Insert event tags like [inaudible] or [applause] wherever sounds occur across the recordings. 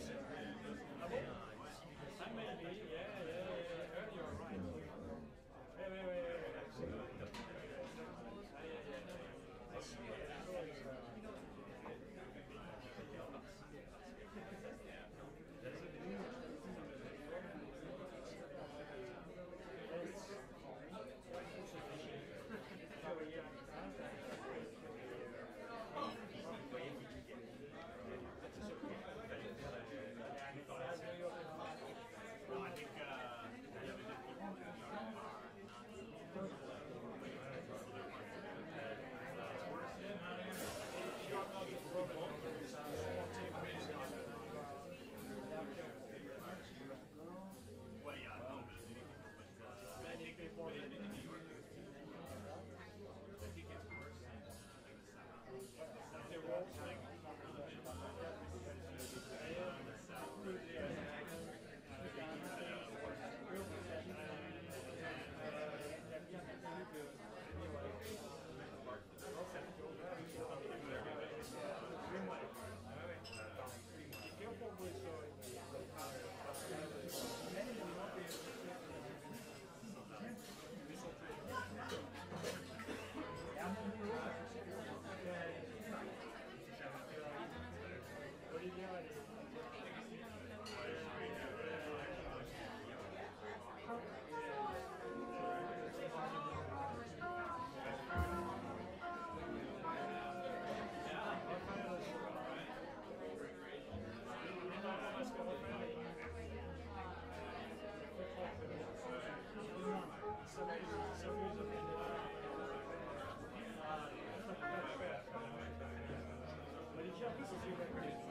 Amen. pieces you've produced.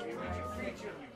Hey,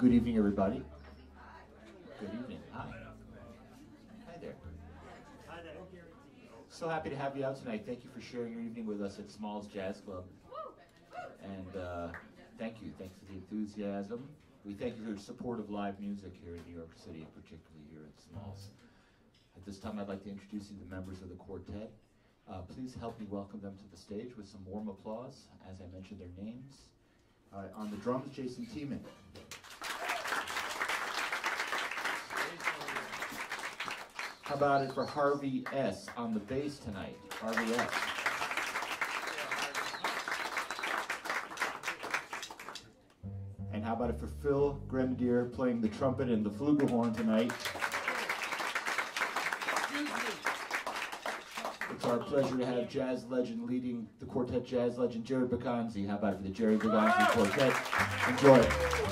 good evening, everybody. Good evening. Hi. Hi there. Hi there. So happy to have you out tonight. Thank you for sharing your evening with us at Smalls Jazz Club. And uh, thank you. Thanks for the enthusiasm. We thank you for your support of live music here in New York City, particularly here at Smalls. At this time, I'd like to introduce you to the members of the quartet. Uh, please help me welcome them to the stage with some warm applause as I mention their names. Uh, on the drums, Jason Tiemann. How about it for Harvie S. on the bass tonight? Harvie S. And how about it for Phil Grenadier playing the trumpet and the flugelhorn tonight? It's our pleasure to have jazz legend leading the quartet jazz legend Jerry Bergonzi. How about it for the Jerry Bergonzi Quartet? Enjoy it.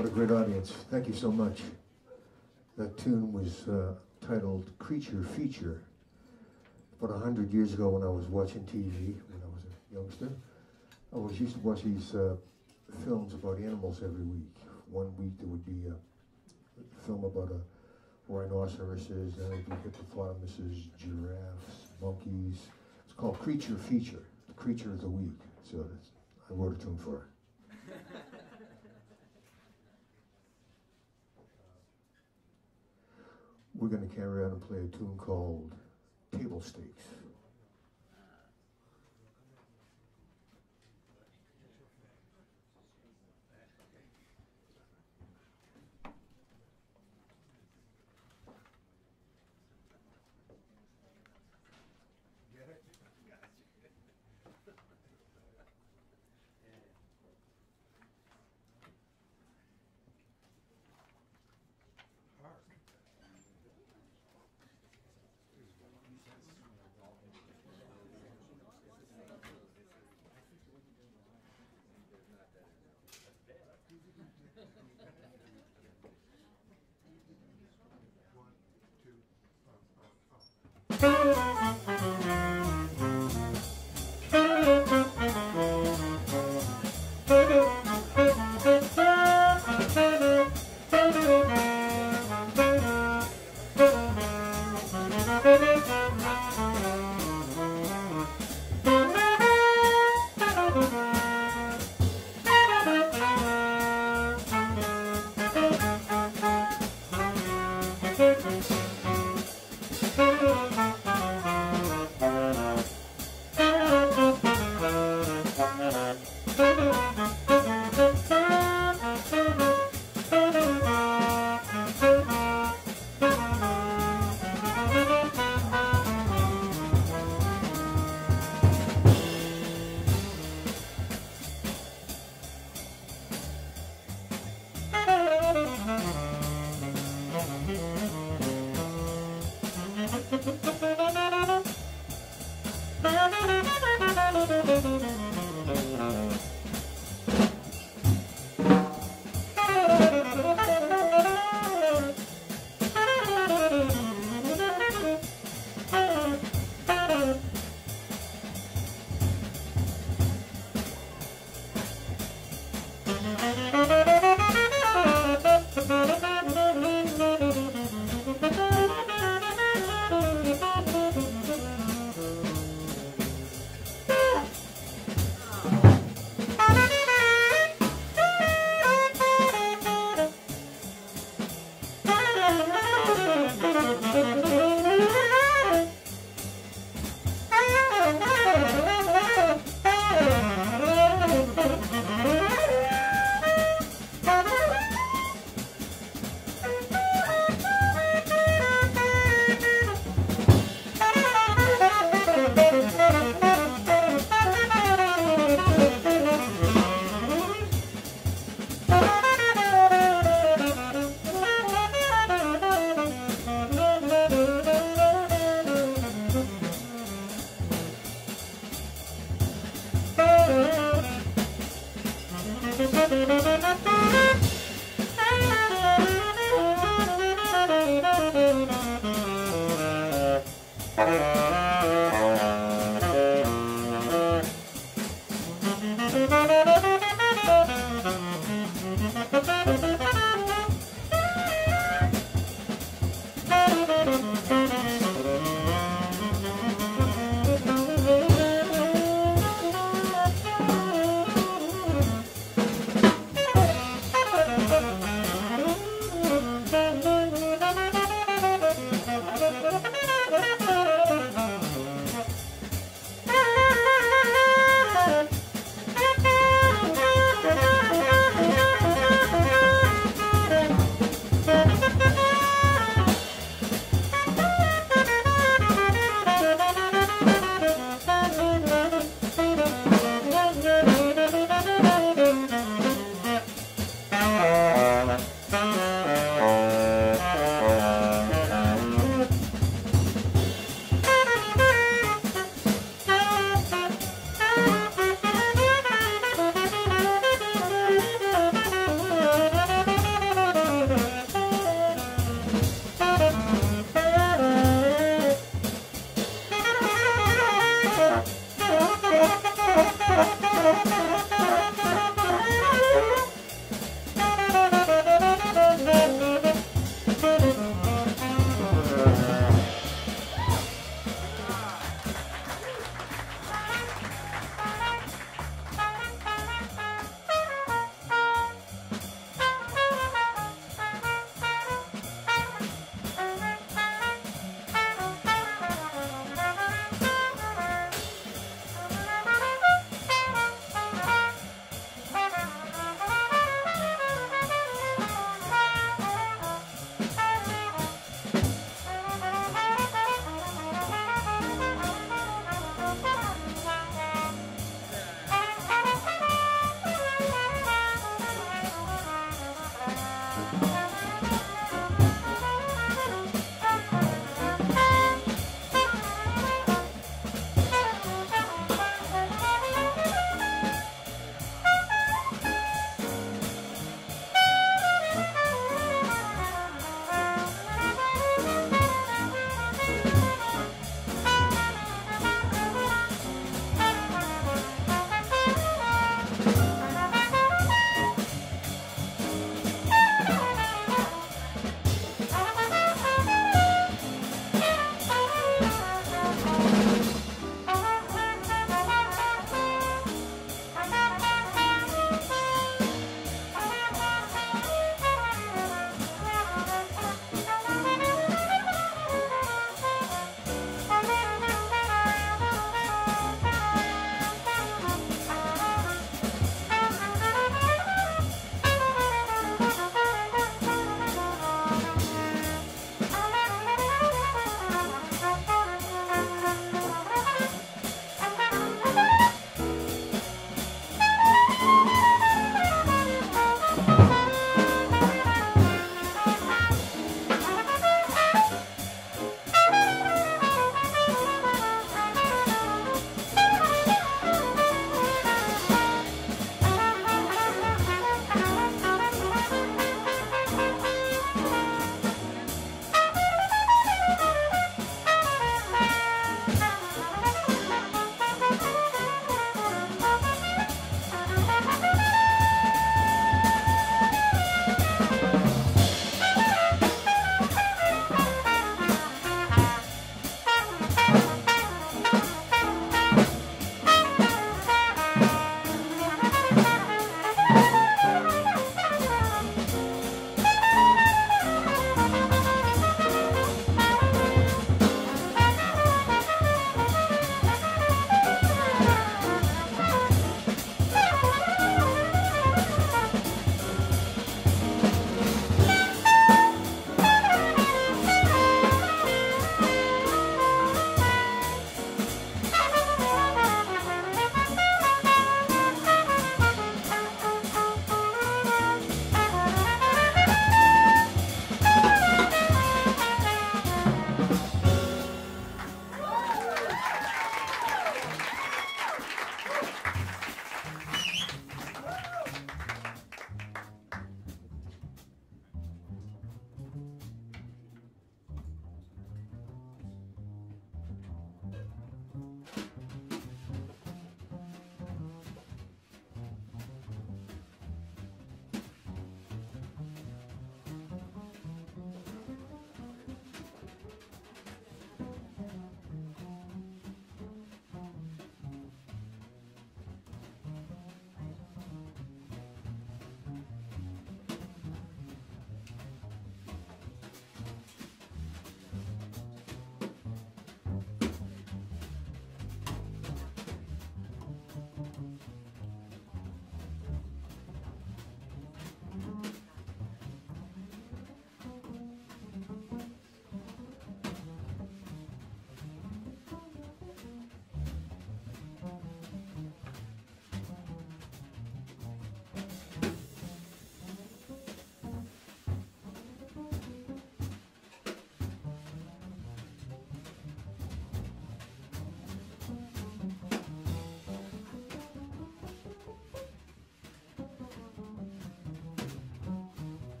What a great audience. Thank you so much. That tune was uh, titled Creature Feature. About a hundred years ago when I was watching TV, when I was a youngster, I was used to watch these uh, films about animals every week. One week there would be a film about a rhinoceroses, then there'd be hippopotamuses, giraffes, monkeys. It's called Creature Feature, the creature of the week. So I wrote a tune for it. We're going to carry on and play a tune called Table Stakes.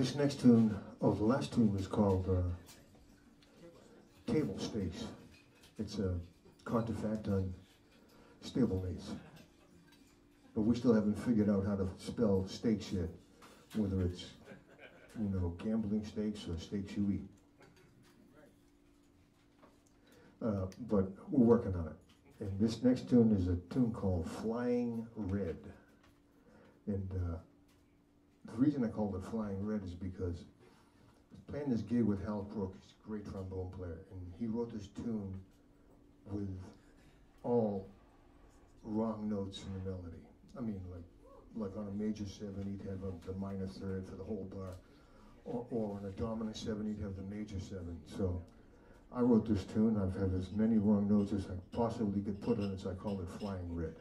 This next tune, oh, the last tune was called uh, Table Stakes. It's a contrafact on stablemates. But we still haven't figured out how to spell stakes yet, whether it's, you know, gambling stakes or stakes you eat. Uh, but we're working on it. And this next tune is a tune called Flying Red. And uh, the reason I called it Flying Red is because I was playing this gig with Hal Crook, he's a great trombone player, and he wrote this tune with all wrong notes in the melody. I mean, like like on a major seven, he'd have a, the minor third for the whole bar, or, or on a dominant seven, he'd have the major seven. So I wrote this tune. I've had as many wrong notes as I possibly could put on it, so I called it Flying Red.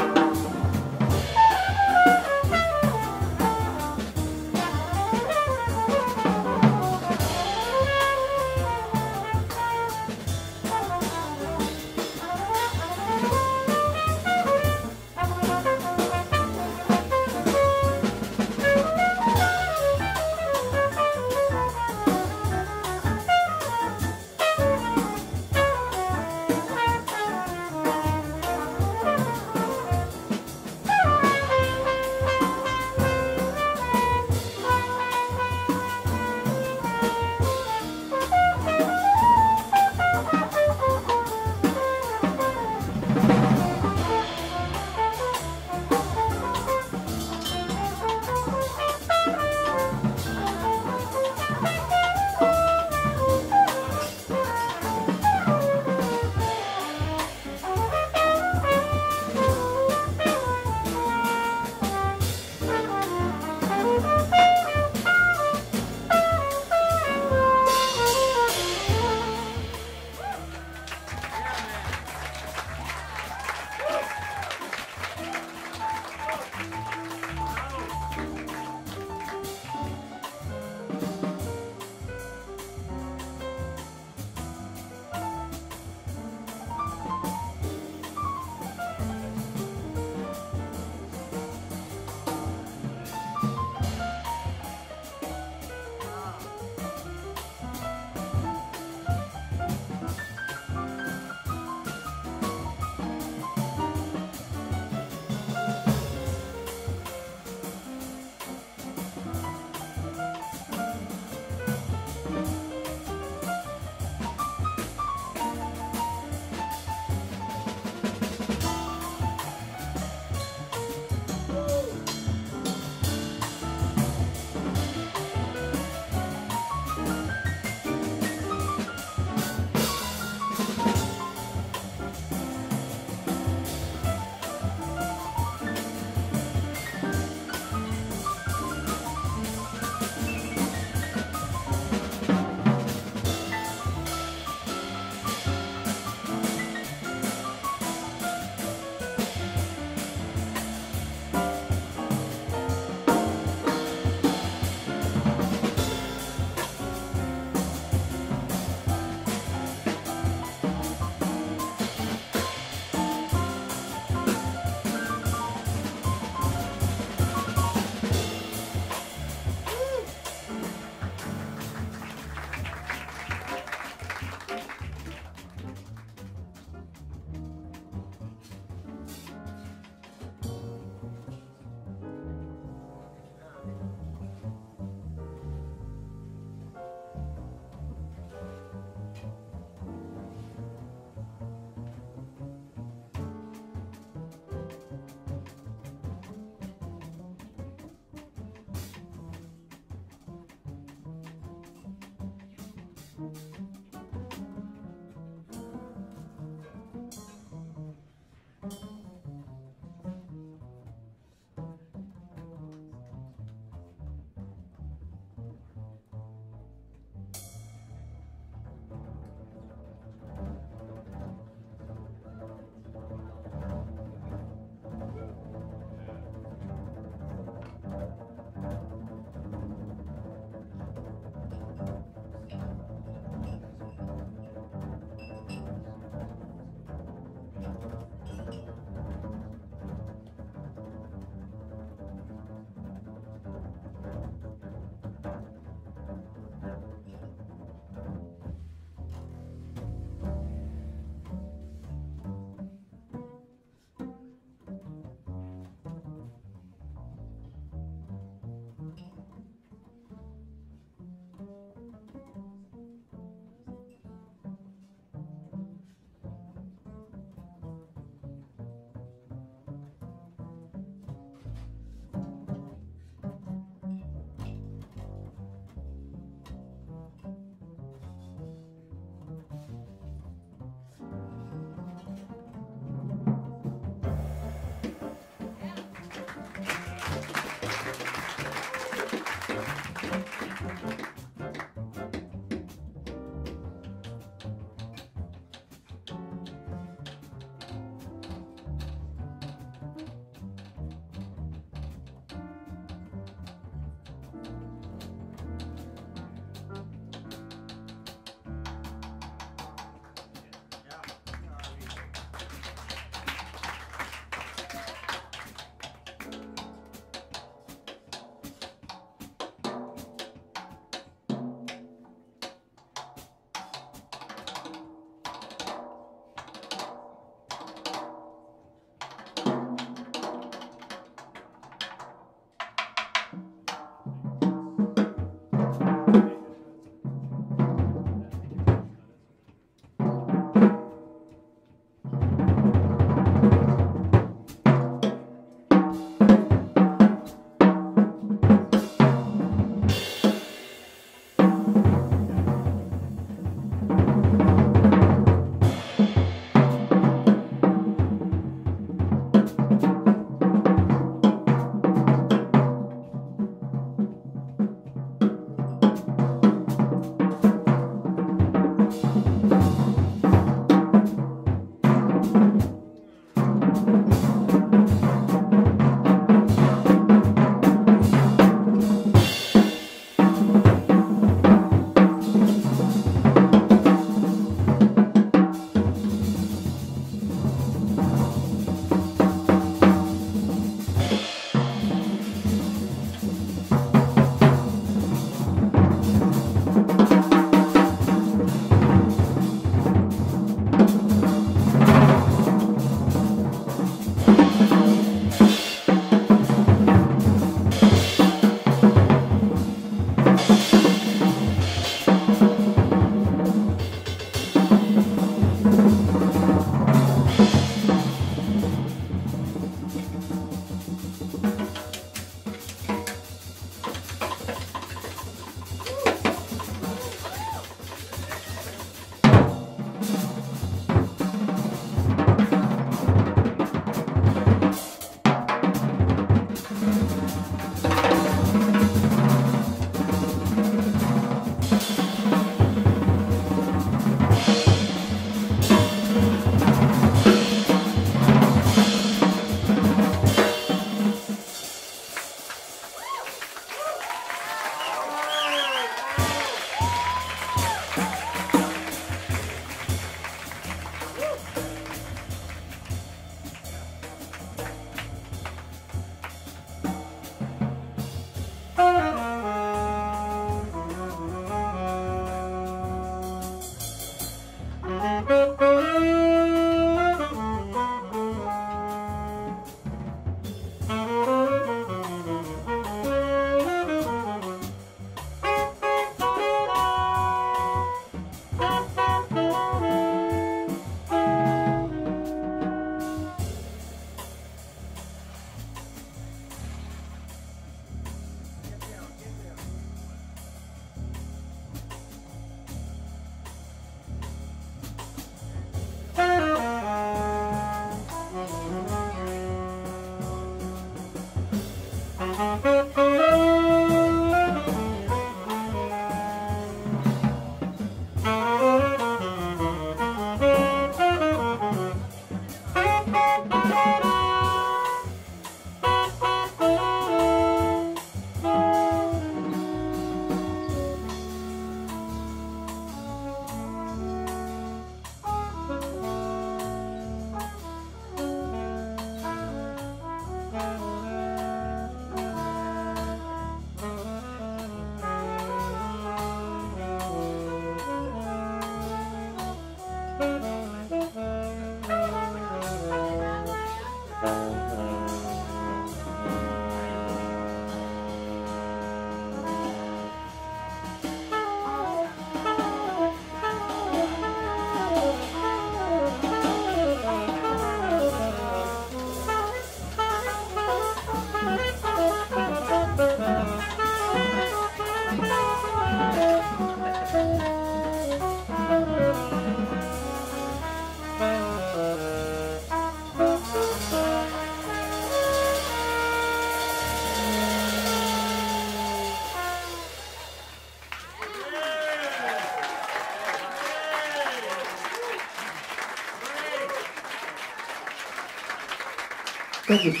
Thank you.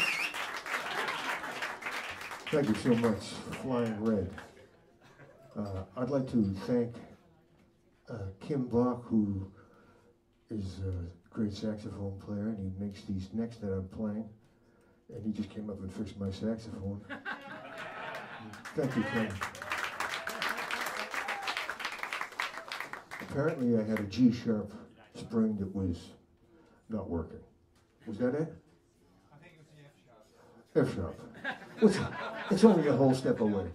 Thank you so much, Flying Red. Uh, I'd like to thank uh, Kim Bach, who is a great saxophone player, and he makes these necks that I'm playing. And he just came up and fixed my saxophone. Thank you, Kim. Apparently, I had a G sharp spring that was not working. Was that it? Sharp. What's, it's only a whole step away.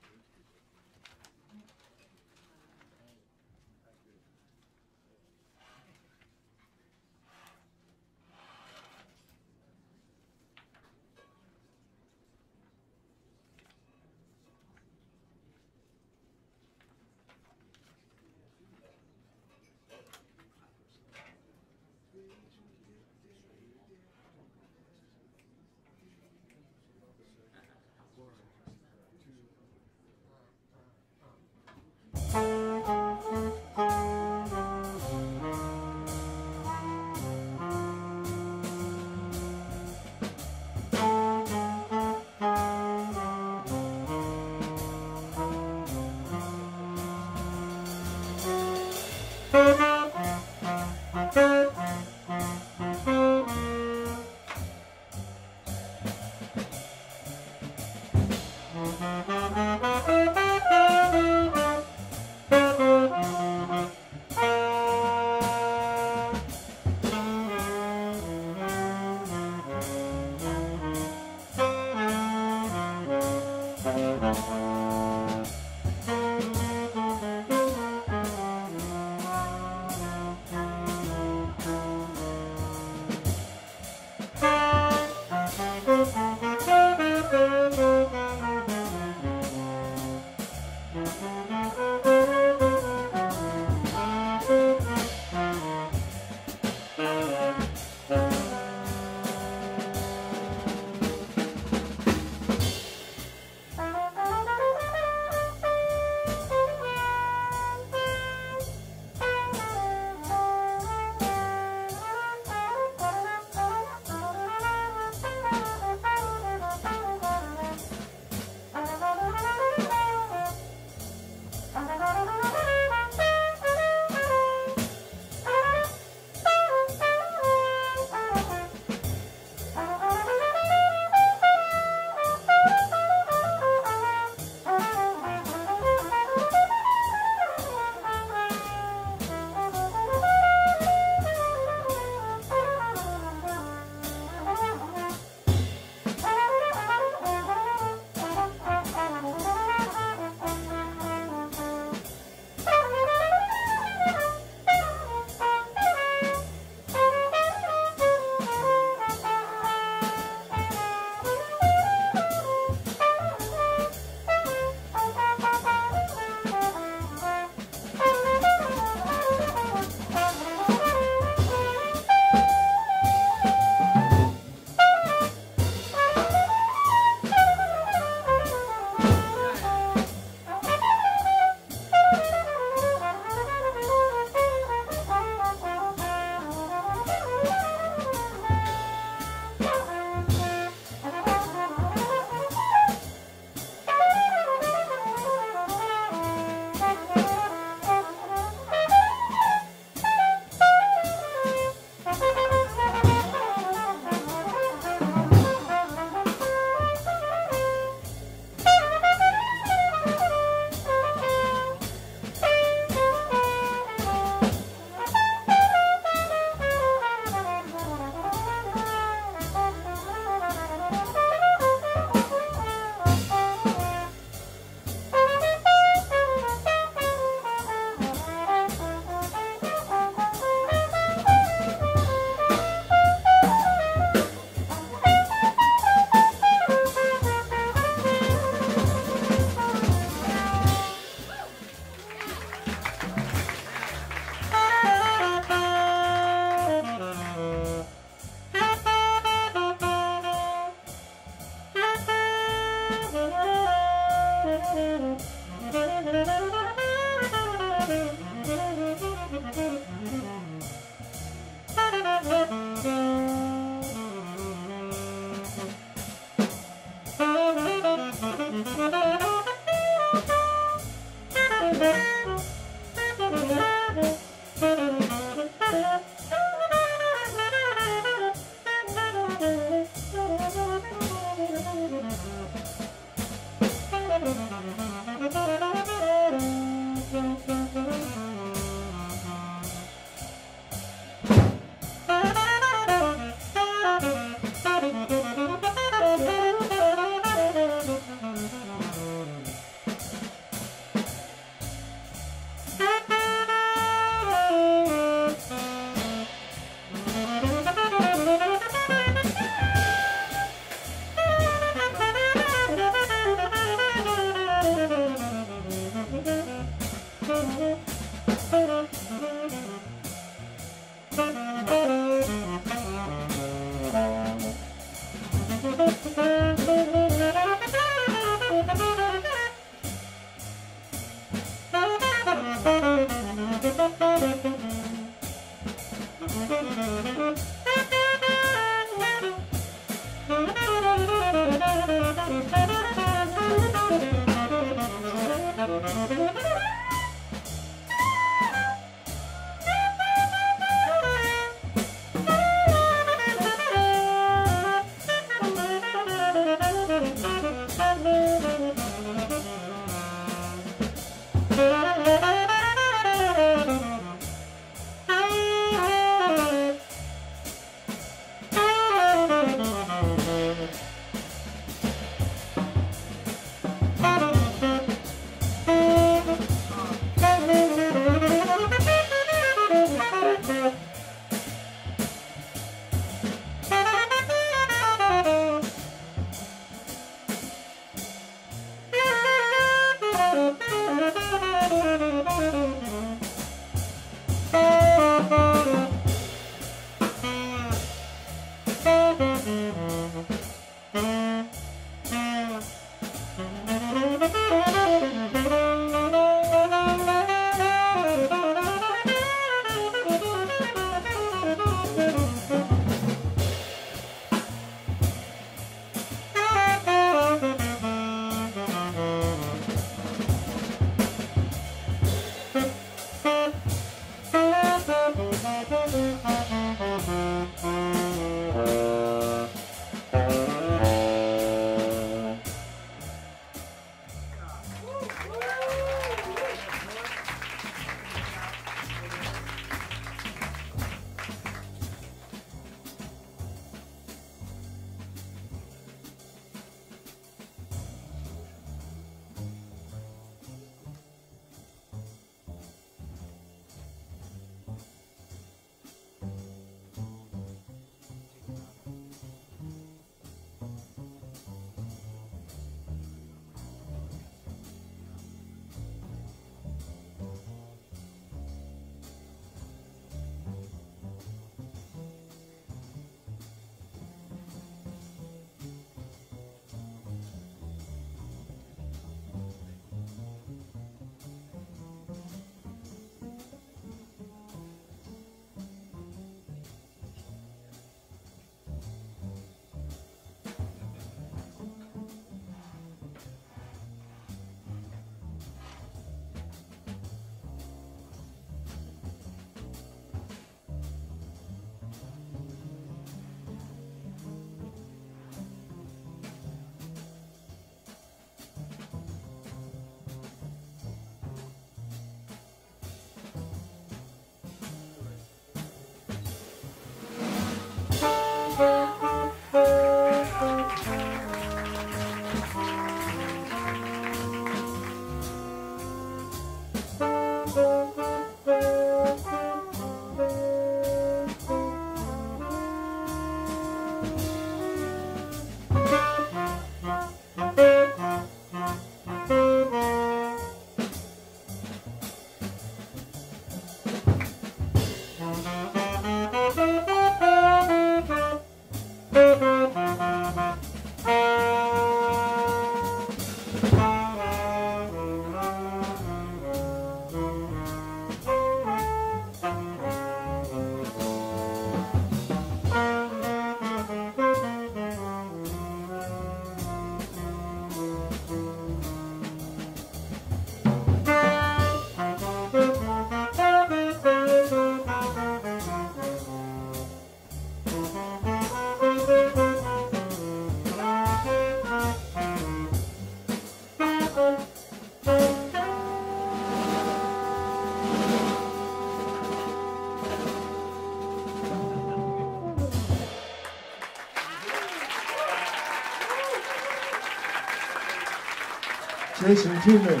Jason Tiemann,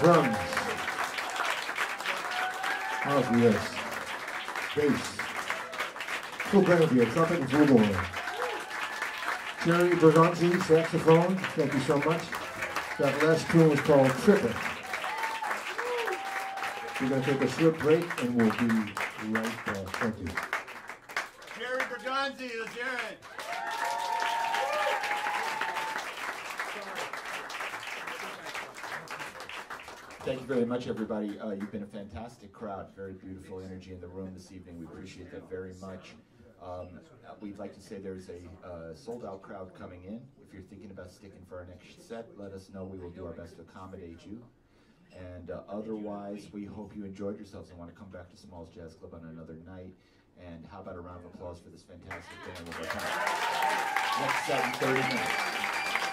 drums. Oh, yes. Bass. Of you, trumpet and flugelhorn. Jerry Bergonzi, saxophone. Thank you so much. That last tune was called Trippin'. We're going to take a short break and we'll be right back. Thank you. Jerry Bergonzi, let's hear it. Thank you very much, everybody. Uh, you've been a fantastic crowd. Very beautiful energy in the room this evening. We appreciate that very much. Um, we'd like to say there's a uh, sold out crowd coming in. If you're thinking about sticking for our next set, let us know. We will do our best to accommodate you. And uh, otherwise, we hope you enjoyed yourselves and want to come back to Smalls Jazz Club on another night. And how about a round of applause for this fantastic band Next set in 30 minutes.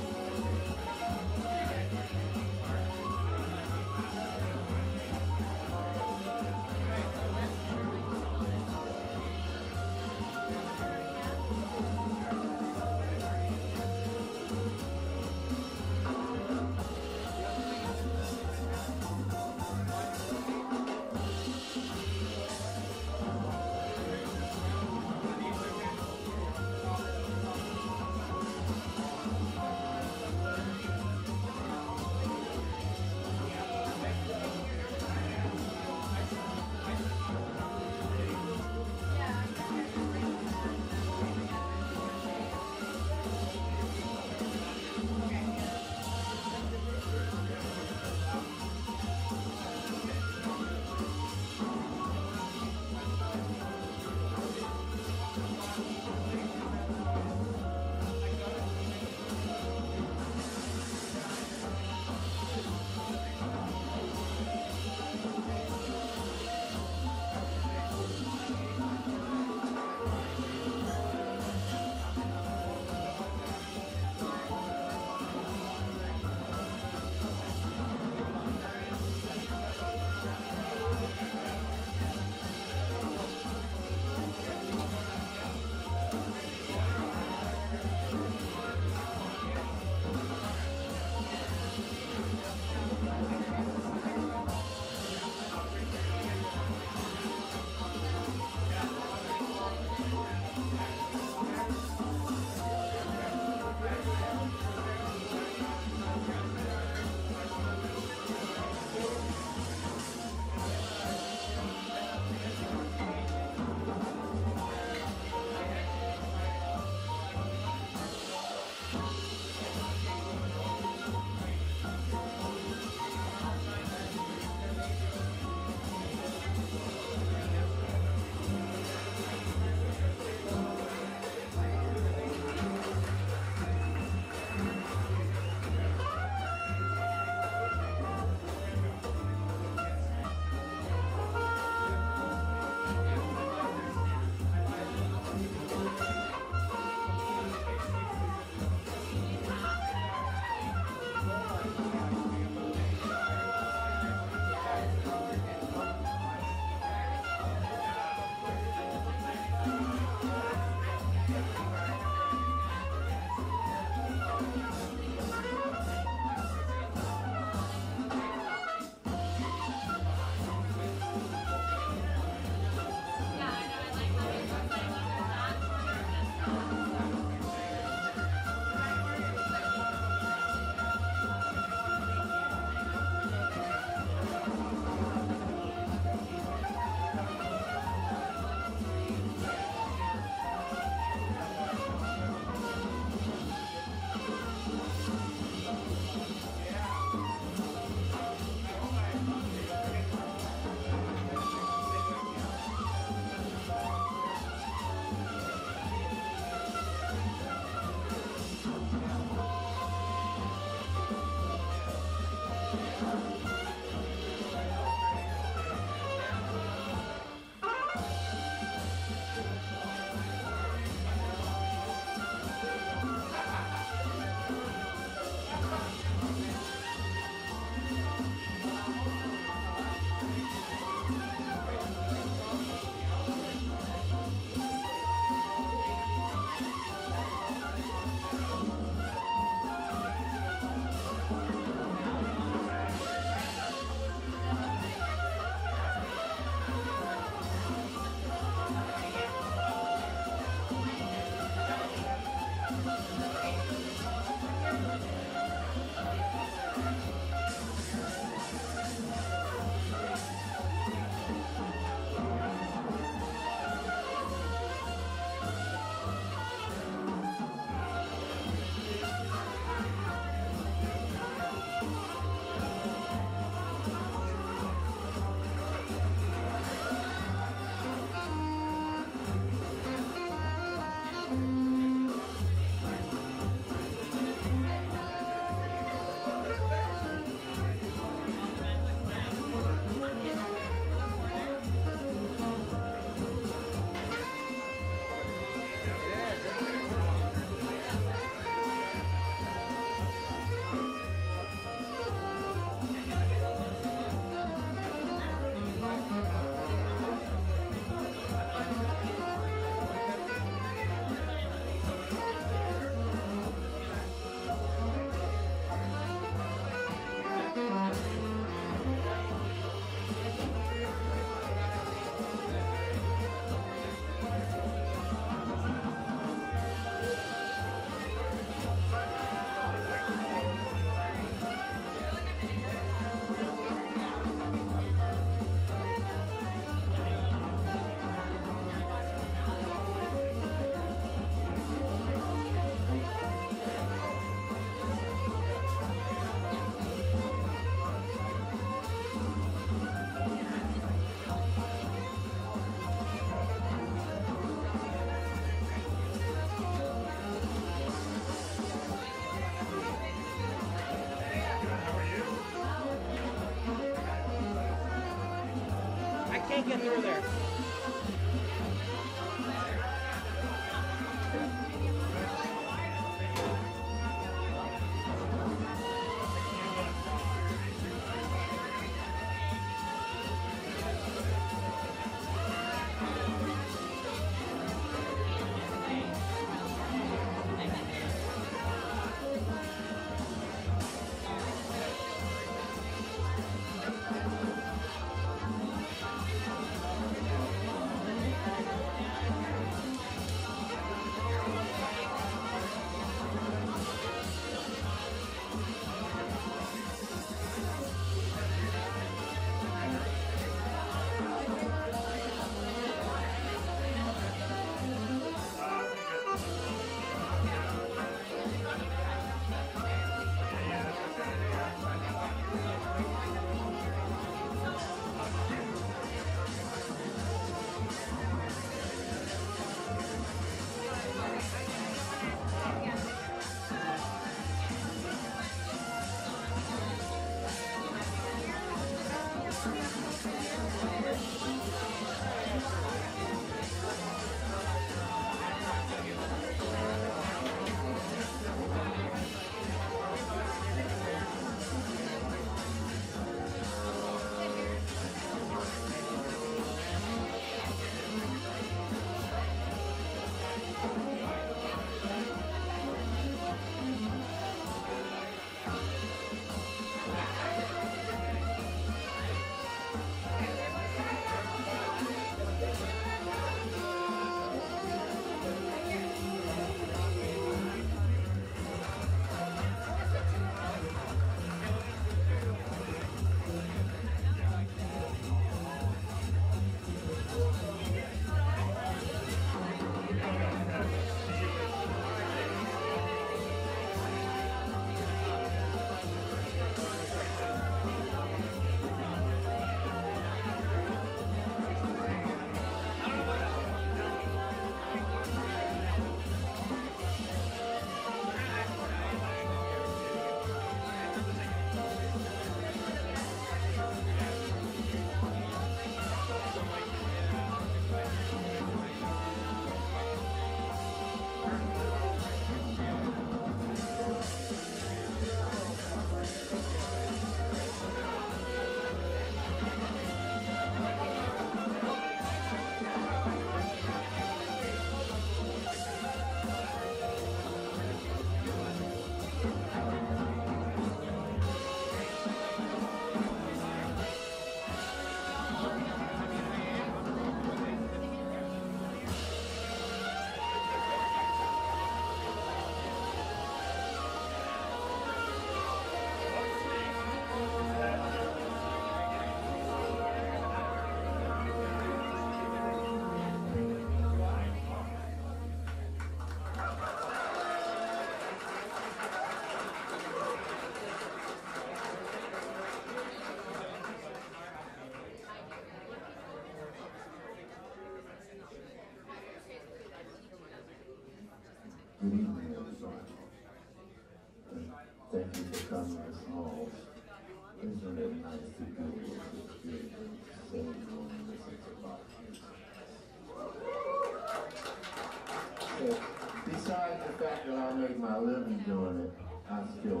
Still.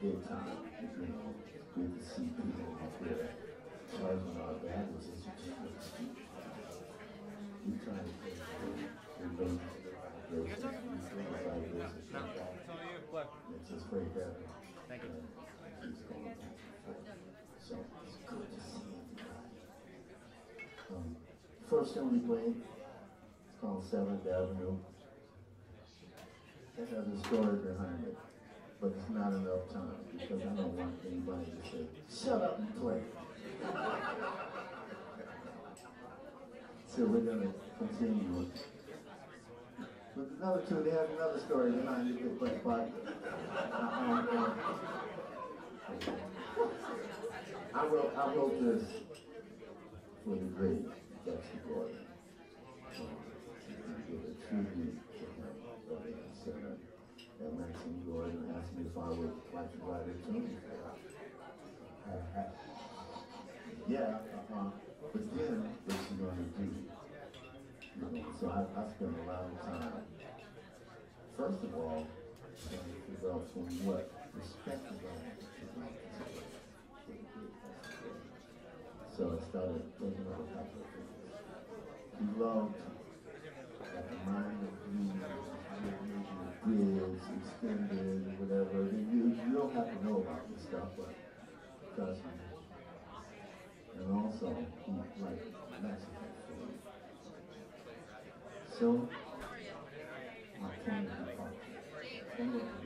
Big time, you know, good to see people up there charging our battles. We try to take relate those things like this. It's just great. Thank you. So good to see everybody. Um, first thing we played, it's called Seventh Avenue. It has a story behind it, but it's not enough time because I don't want anybody to say, shut up and play. So we're gonna continue. With another two, they have another story behind it, but, but, um, um, I wrote, I wrote this for the great Dexter Gordon. To Give a tribute to him, of the center. And Maxine Gordon asked me if I would like to write for yeah, uh-huh. But then, what's she gonna do? You know, so I, I spent a lot of time, first of all, trying to figure out from what perspective I to like So I started thinking of a couple of things. He loved like the mind of blues, grids, extended, whatever. You, you don't have to know about this stuff, but trust me. And also, he liked Mexican food. So, I came to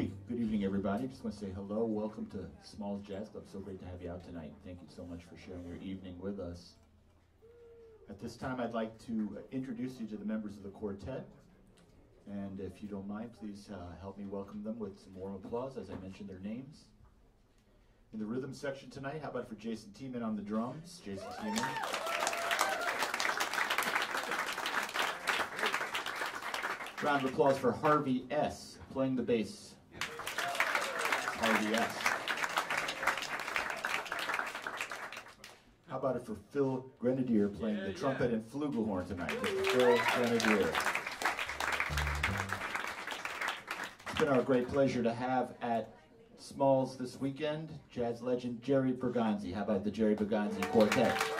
Hey, good evening, everybody. Just want to say hello. Welcome to Smalls Jazz Club. So great to have you out tonight. Thank you so much for sharing your evening with us. At this time, I'd like to introduce you to the members of the quartet. And if you don't mind, please uh, help me welcome them with some warm applause as I mention their names. In the rhythm section tonight, how about for Jason Tiemann on the drums? Jason Tiemann. Round of applause for Harvie S. playing the bass. How about it for Phil Grenadier playing the trumpet and flugelhorn tonight? Phil Grenadier. It's been our great pleasure to have at Smalls this weekend jazz legend Jerry Bergonzi. How about the Jerry Bergonzi Quartet?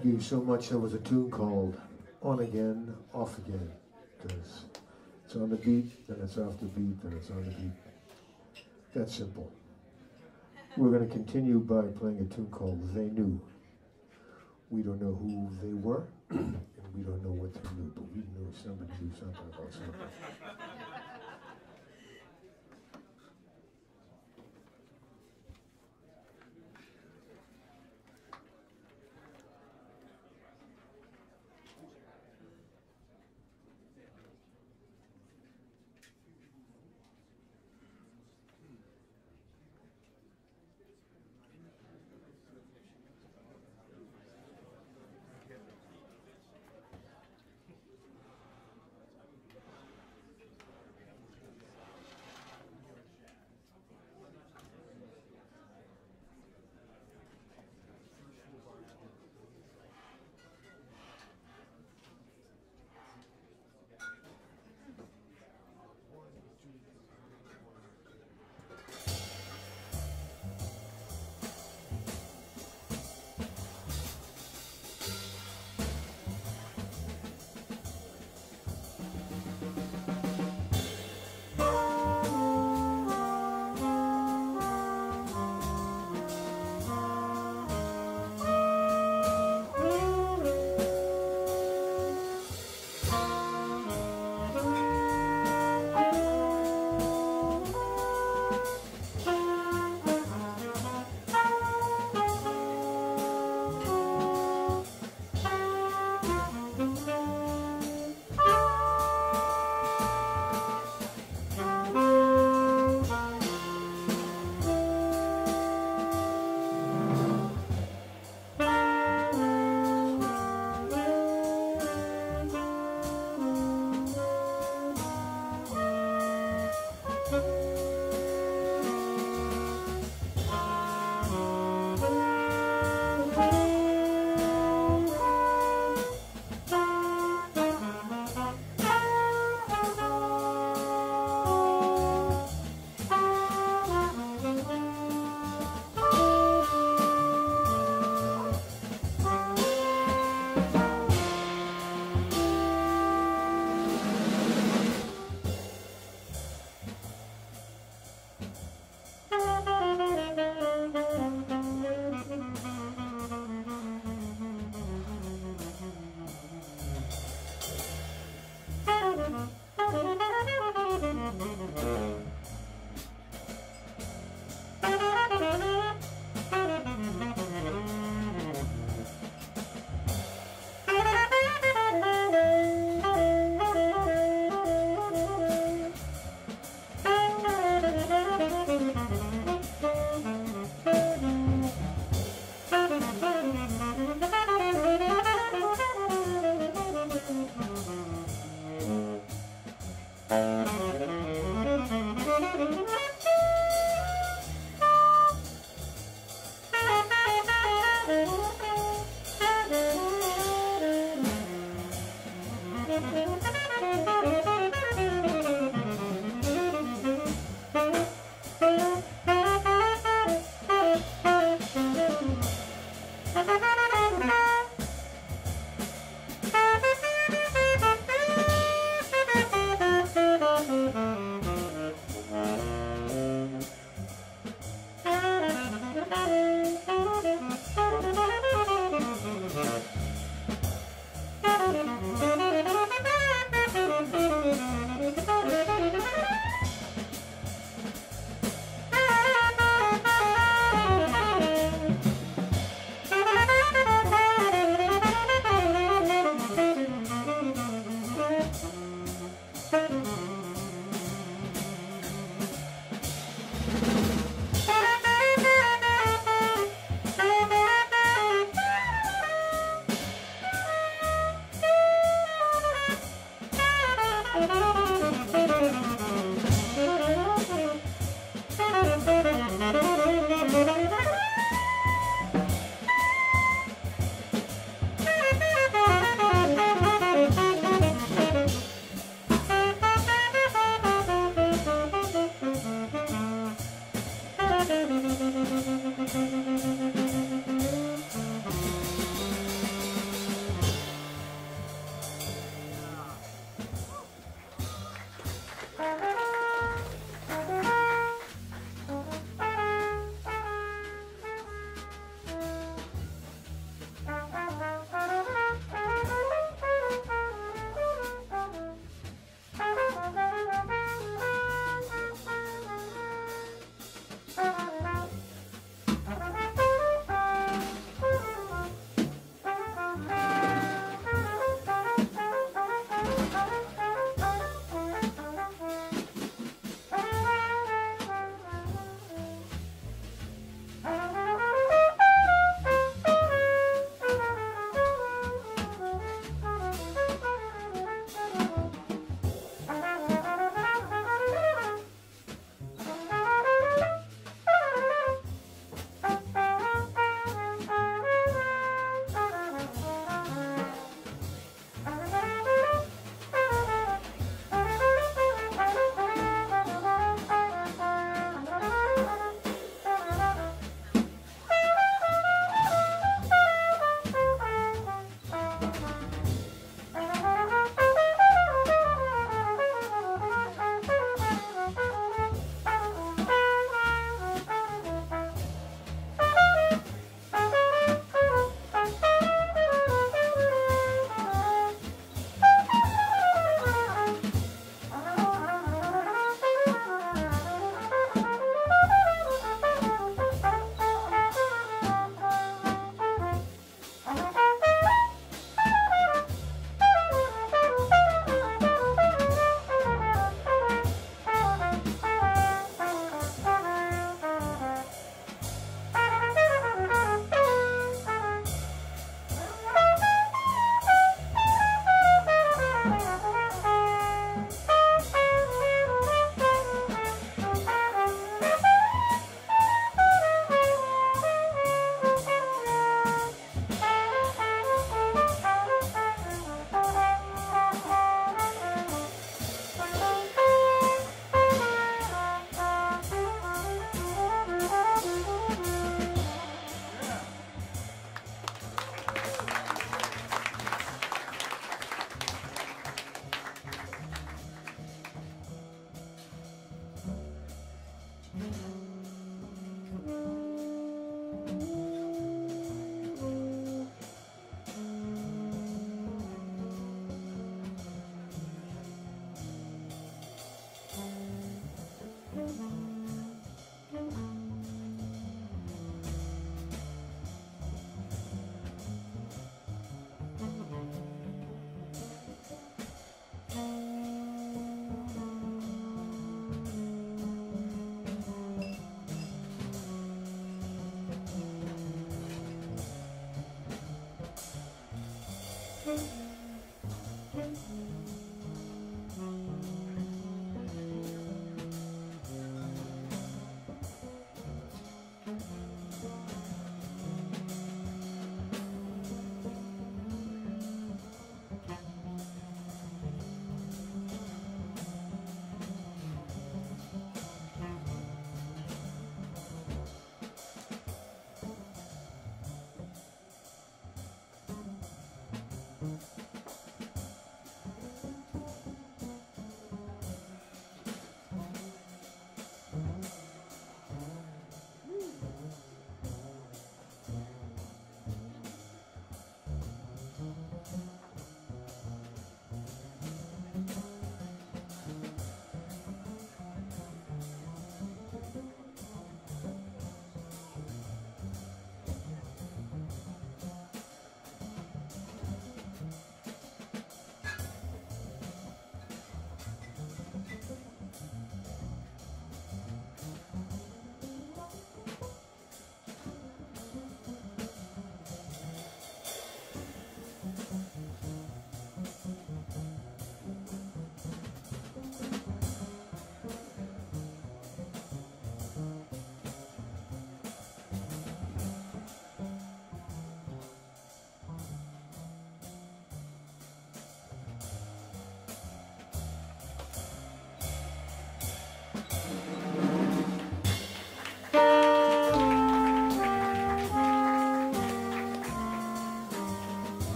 Thank you so much. There was a tune called On Again, Off Again, because it's on the beat, then it's off the beat, then it's on the beat. That's simple. We're going to continue by playing a tune called They Knew. We don't know who they were, [clears throat] and we don't know what they knew, but we knew somebody knew something about something.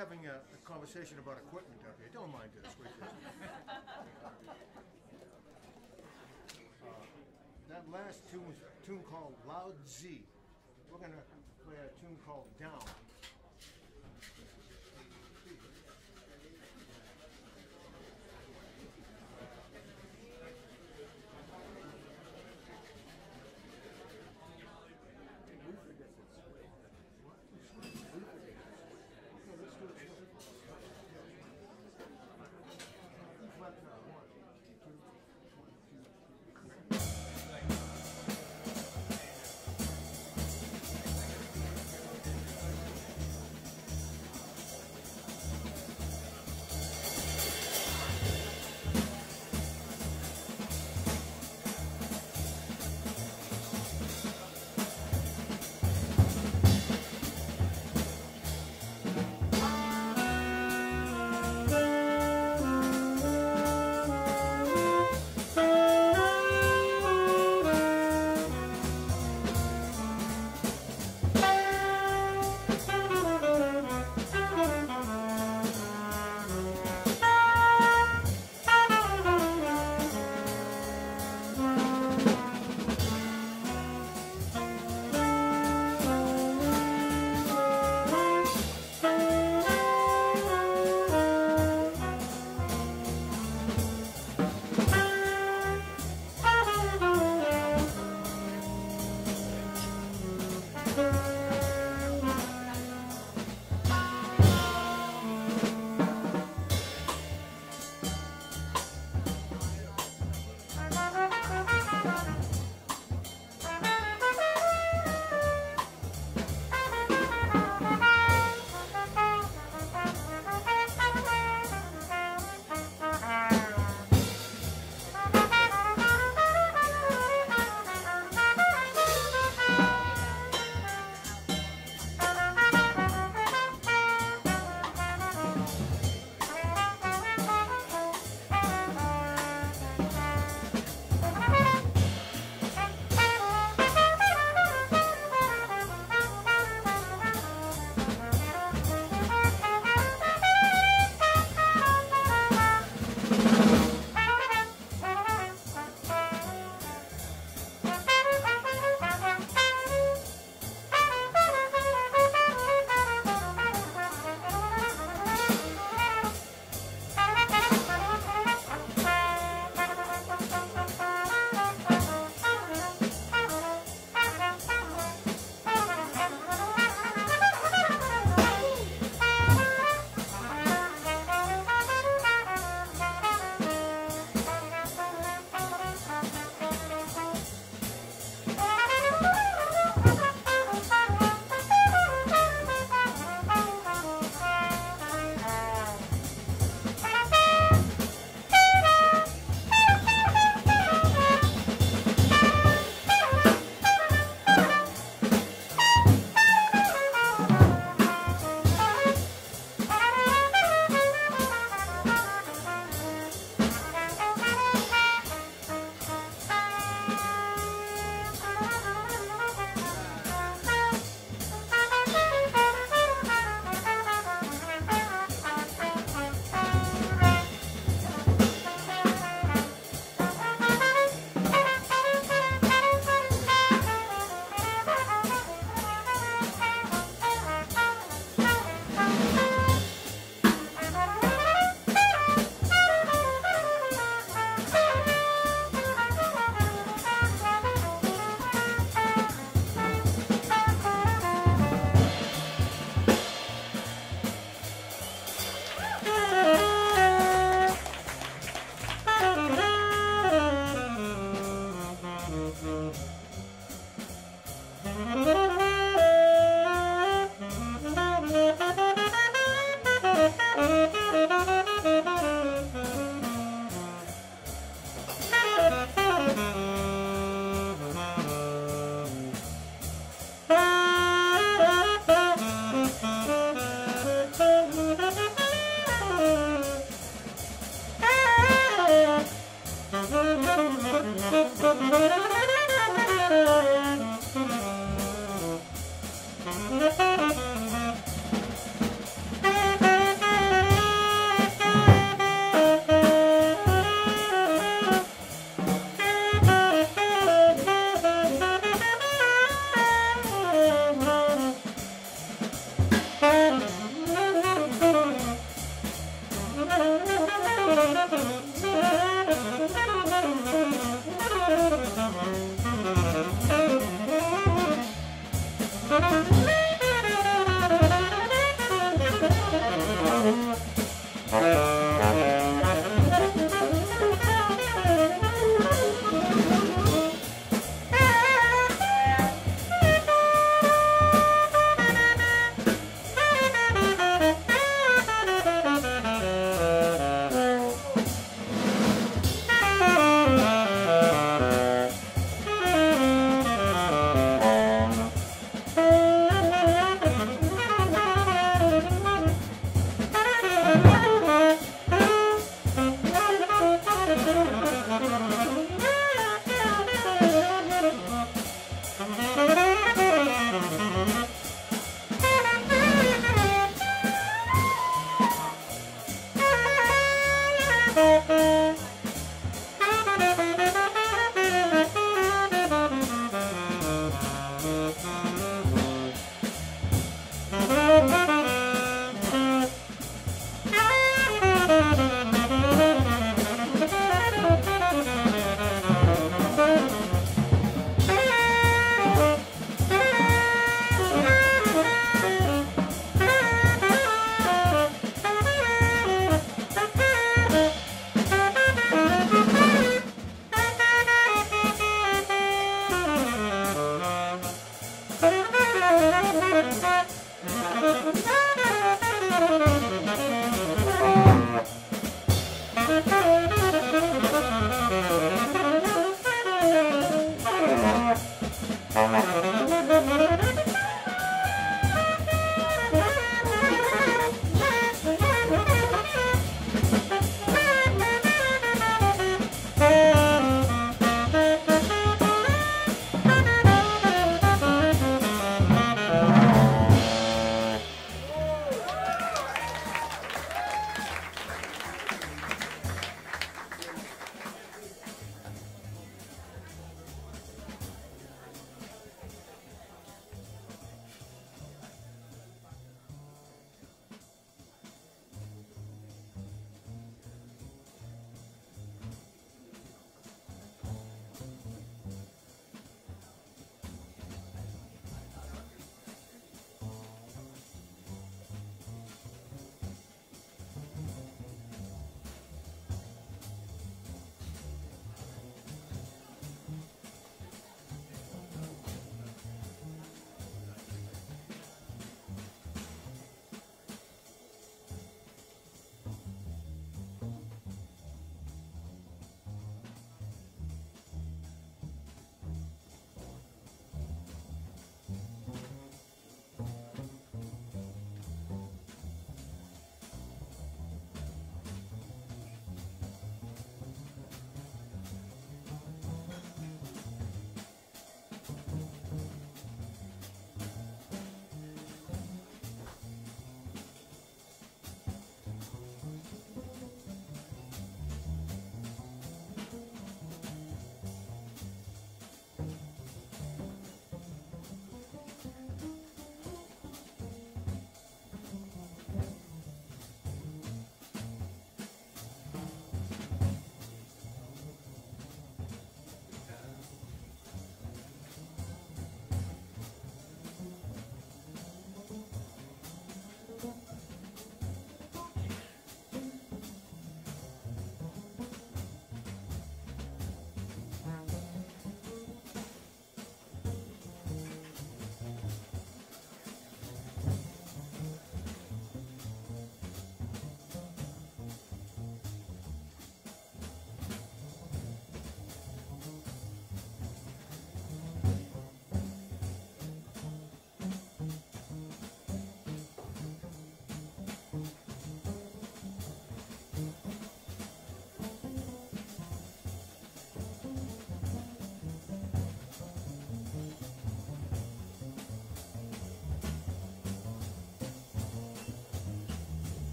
Having a, a conversation about equipment up here. Don't mind this. we just- Uh, That last tune was a tune called Loud Z. We're gonna play a tune called Down.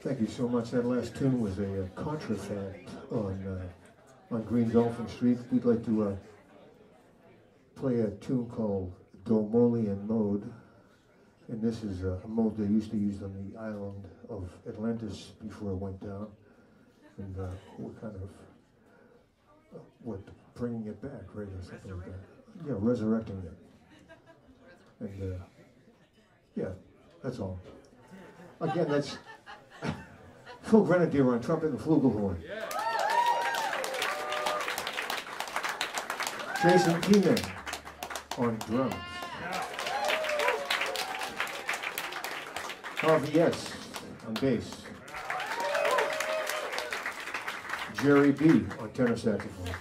Thank you so much. That last tune was a, uh contrafact on uh, on Green Dolphin Street. We'd like to uh, play a tune called Domolian Mode, and this is uh, a mode they used to use on the island of Atlantis before it went down, and uh, we're kind of uh, what bringing it back, right, or something like that. Yeah, resurrecting it, and uh, yeah, that's all. Again, that's. Phil Grenadier on trumpet and flugelhorn. Jason Tiemann on drums. Harvie S on bass. Jerry B on tenor saxophone.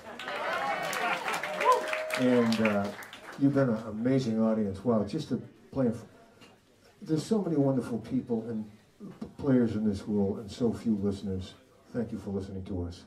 And uh, you've been an amazing audience. Wow, just to play. There's so many wonderful people and players in this world and so few listeners. Thank you for listening to us.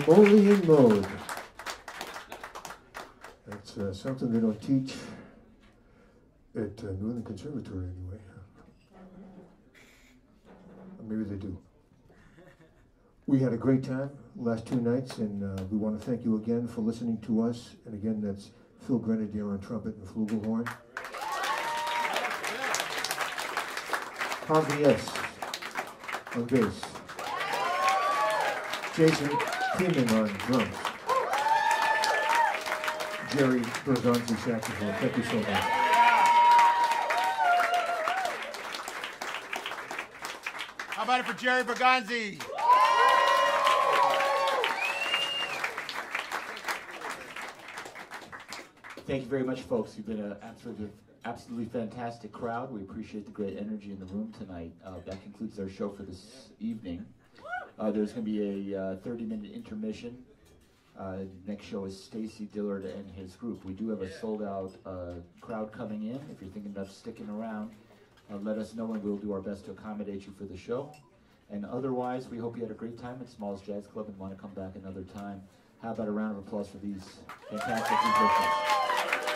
Stromolean mode. That's uh, something they don't teach at uh, New England Conservatory anyway. Maybe they do. We had a great time last two nights, and uh, we want to thank you again for listening to us. And again, that's Phil Grenadier on trumpet and flugelhorn. S. on bass. Jason Tiemann on drums. Jerry Bergonzi saxophone. Thank you so much. How about it for Jerry Bergonzi? Thank you very much, folks. You've been an absolutely, absolutely fantastic crowd. We appreciate the great energy in the room tonight. Uh, that concludes our show for this evening. Uh, there's going to be a 30-minute intermission. Uh, next show is Stacy Dillard and his group. We do have a sold-out uh, crowd coming in. If you're thinking of sticking around, uh, let us know, and we'll do our best to accommodate you for the show. And otherwise, we hope you had a great time at Smalls Jazz Club and want to come back another time. How about a round of applause for these fantastic musicians?